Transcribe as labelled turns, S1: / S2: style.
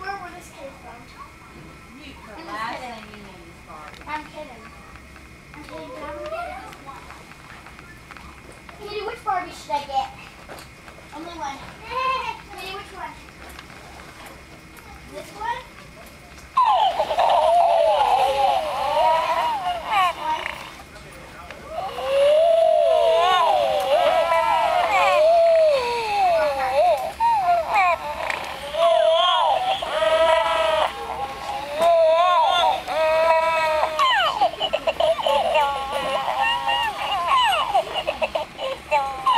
S1: where where this came from.
S2: You the last thing you need is.
S1: I'm kidding. I'm kidding, I'm. Katie, which Barbie should I get? Only one. 뿅.